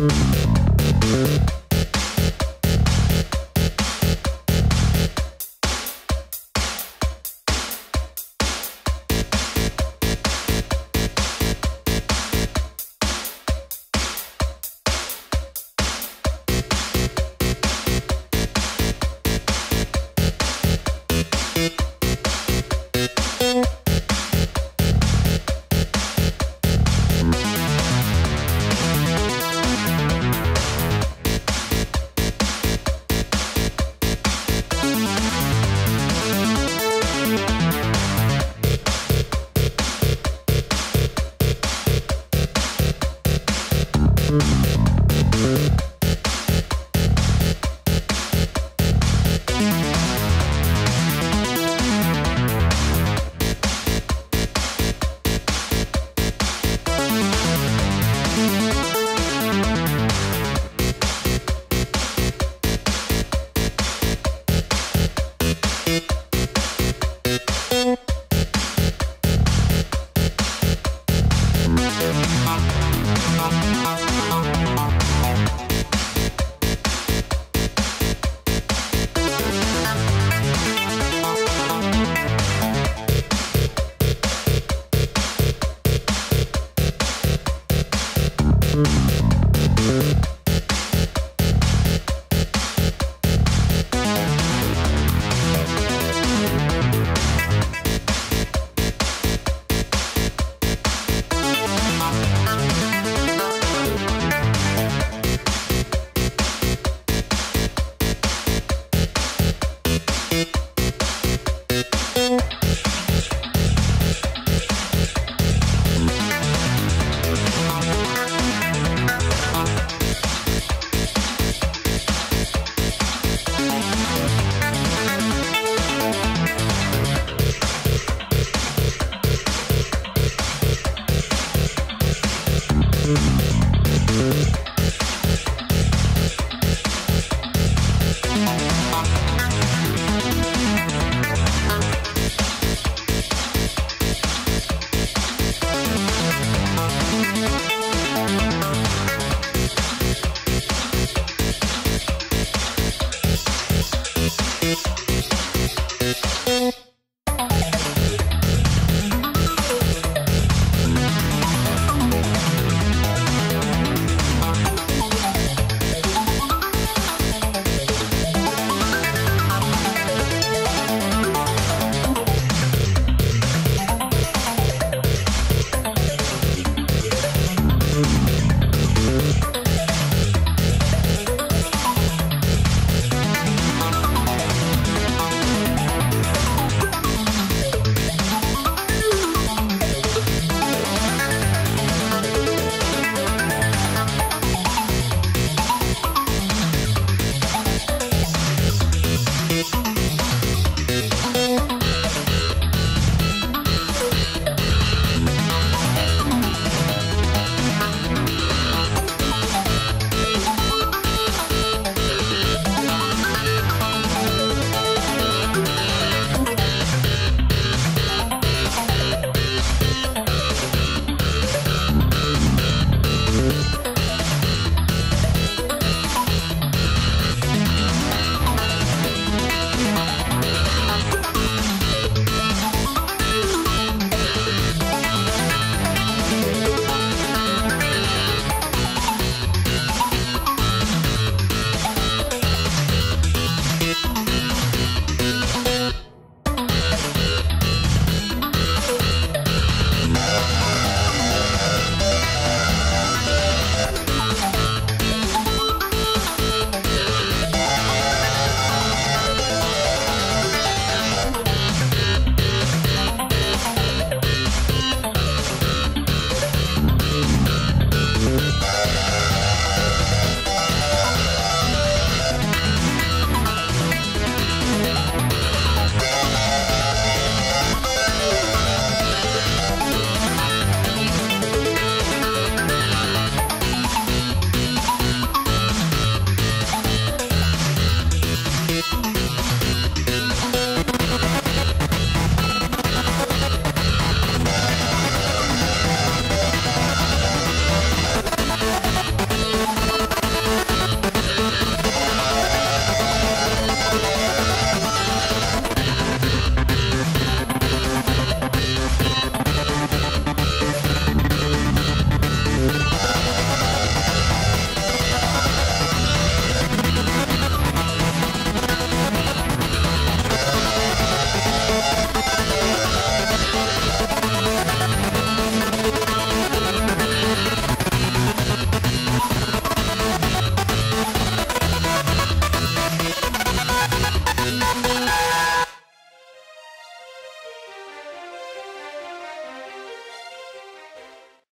Bye. Mm-hmm.